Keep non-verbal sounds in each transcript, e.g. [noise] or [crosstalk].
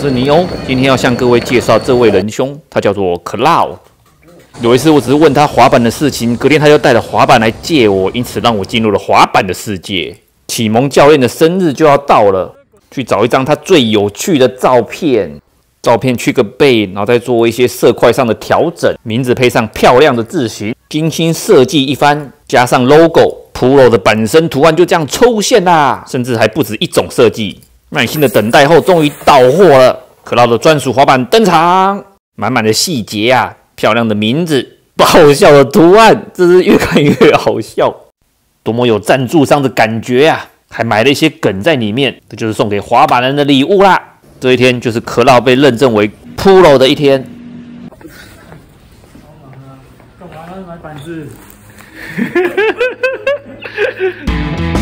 是尼欧，今天要向各位介绍这位仁兄，他叫做 Cloud。有一次，我只是问他滑板的事情，隔天他就带着滑板来借我，因此让我进入了滑板的世界。启蒙教练的生日就要到了，去找一张他最有趣的照片，照片去个背，然后再做一些色块上的调整，名字配上漂亮的字型，精心设计一番，加上 logo，Pro 的本身图案就这样出现啦，甚至还不止一种设计。耐心的等待后，终于到货了。可乐的专属滑板登场，满满的细节啊，漂亮的名字，爆笑的图案，真是越看越好笑，多么有赞助商的感觉呀！还埋了一些梗在里面，这就是送给滑板人的礼物啦。这一天就是可乐被认证为 Pro 的一天。干嘛呢？买板子。[laughs]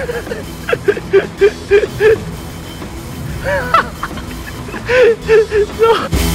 [laughs] no.